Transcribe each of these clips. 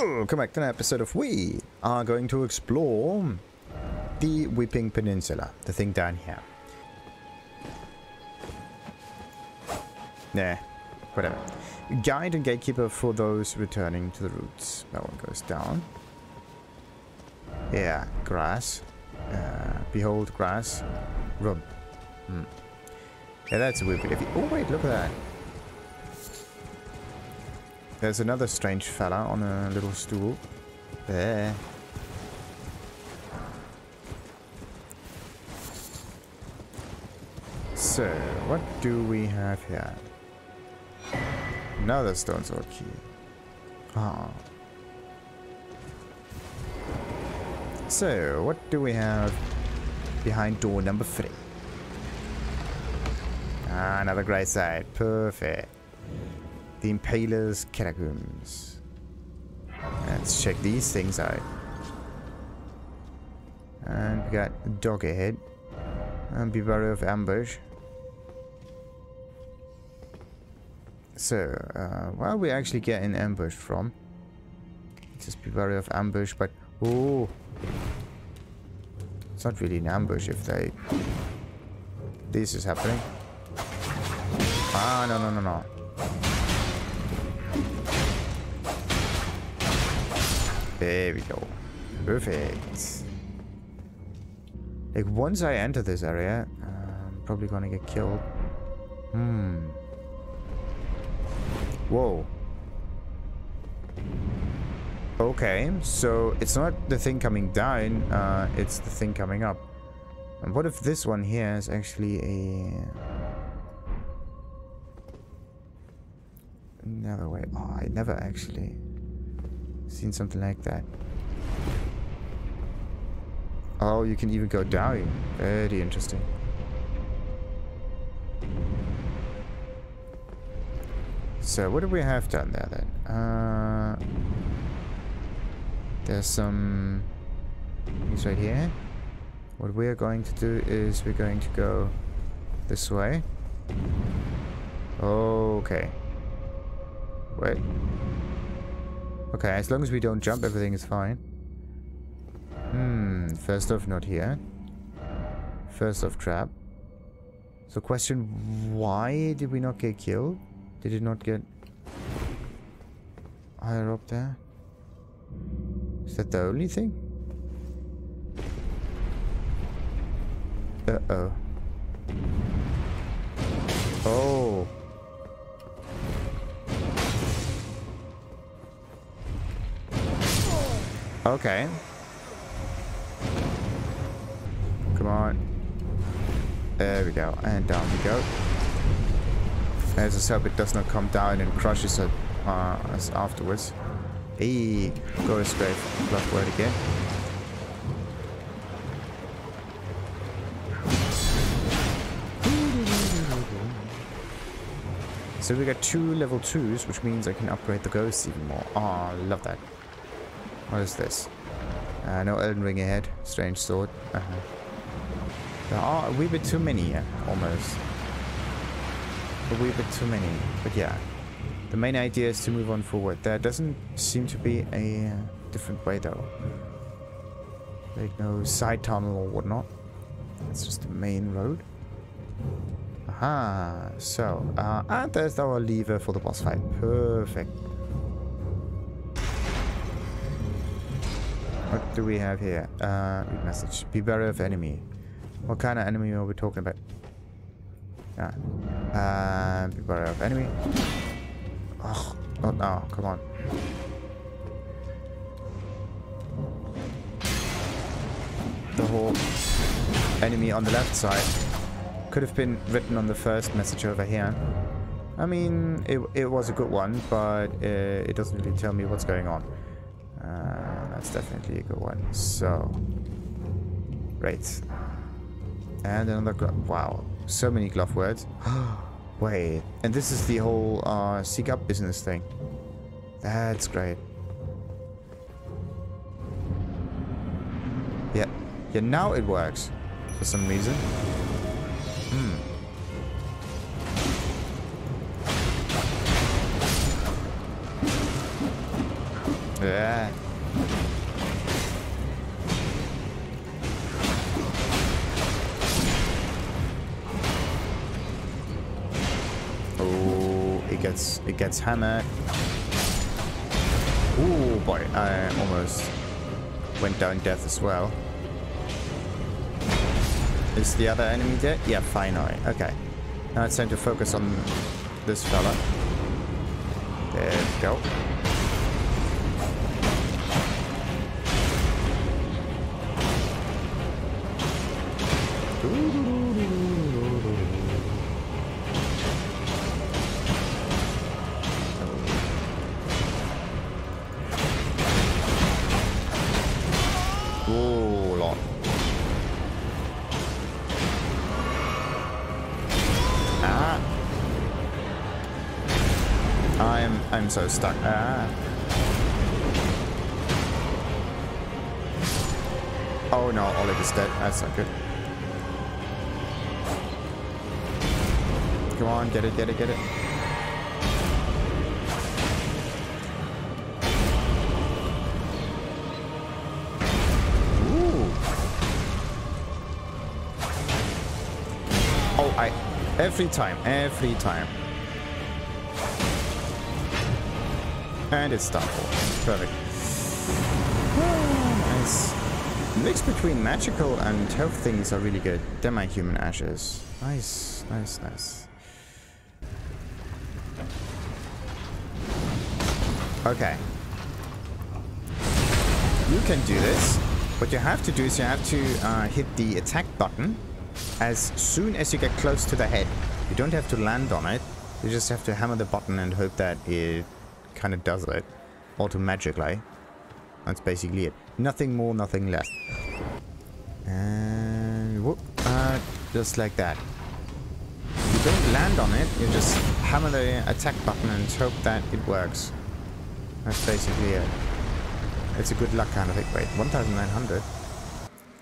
Welcome back to an episode of We are going to explore the Weeping Peninsula, the thing down here. Nah, whatever. Guide and gatekeeper for those returning to the roots. That one goes down. Yeah, grass. Uh, behold, grass. Room. Hmm. Yeah, that's a weird. You, oh wait, look at that. There's another strange fella on a little stool. There. So, what do we have here? Another stonesword key. Ah. So, what do we have behind door number three? Ah, another great side. Perfect. The Impaler's Catacombs. Let's check these things out. And we got Dog ahead. And be wary of ambush. So, uh, where are we actually getting ambushed from? Just be wary of ambush, but... Oh! It's not really an ambush if they... This is happening. Ah, no, no, no, no. There we go. Perfect. Like, once I enter this area, I'm probably gonna get killed. Hmm. Whoa. Okay, so it's not the thing coming down, uh, it's the thing coming up. And what if this one here is actually a... Another way. Oh, I never actually seen something like that. Oh, you can even go down. Very interesting. So what do we have down there then? Uh, there's some things right here. What we're going to do is we're going to go this way. Okay. Wait. Okay, as long as we don't jump, everything is fine. Hmm, first off, not here. First off, trap. So question, why did we not get killed? Did it not get higher up there? Is that the only thing? Uh-oh. Okay. Come on. There we go. And down we go. As I hope it does not come down and crushes it, uh, us afterwards. Hey, go straight left word again. So we got two level 2s, which means I can upgrade the ghosts even more. Oh, I love that. What is this? Uh, no Elden Ring ahead. Strange sword. Uh -huh. There are a wee bit too many here, almost. A wee bit too many. But yeah. The main idea is to move on forward. There doesn't seem to be a uh, different way though. Like no side tunnel or whatnot. It's just the main road. Aha. So, uh, and there's our lever for the boss fight. Perfect. Do we have here? Uh, message. Be wary of enemy. What kind of enemy are we talking about? Yeah. Uh, be wary of enemy. Oh, not now. Come on. The whole enemy on the left side could have been written on the first message over here. I mean, it, it was a good one, but uh, it doesn't really tell me what's going on. Uh, that's definitely a good one. So, great. And another glove. Wow, so many gloveworts. Wait, and this is the whole uh, seek up business thing. That's great. Yeah, yeah. Now it works for some reason. Hmm. Yeah. Gets it gets hammered. Oh boy, I almost went down death as well. Is the other enemy dead? Yeah, finally. Okay. Now it's time to focus on this fella. There we go. Oh, Lord. Ah. I'm I'm so stuck. Ah. Oh no, Oleg is dead. That's not good. Come on, get it, get it, get it. Every time, every time. And it's done for. Perfect. nice. Mix between magical and health things are really good. Demi human ashes. Nice, nice, nice. Okay. You can do this. What you have to do is you have to uh, hit the attack button as soon as you get close to the head. You don't have to land on it. You just have to hammer the button and hope that it kind of does it automatically. That's basically it. Nothing more, nothing less. And whoop, uh, just like that. You don't land on it, you just hammer the attack button and hope that it works. That's basically it. It's a good luck kind of thing. Wait, 1900?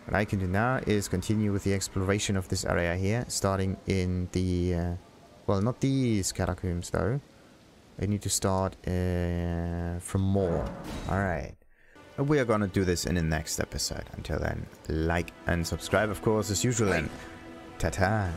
What I can do now is continue with the exploration of this area here, starting in the... Uh, well, not these catacombs though. I need to start uh, from more. Alright. We are gonna do this in the next episode. Until then, like and subscribe, of course, as usual, and ta-ta.